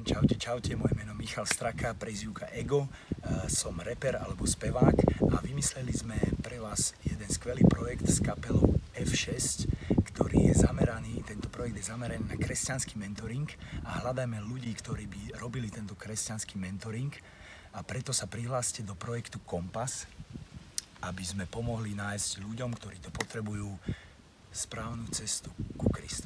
deň, čaute, čaute, moje meno Michal Straka, prezivka Ego, e, som reper alebo spevák a vymysleli sme pre vás jeden skvelý projekt s kapelou F6, ktorý je zameraný, tento projekt je zameraný na kresťanský mentoring a hľadajme ľudí, ktorí by robili tento kresťanský mentoring a preto sa prihláste do projektu Kompas, aby sme pomohli nájsť ľuďom, ktorí to potrebujú, správnu cestu ku Kristu.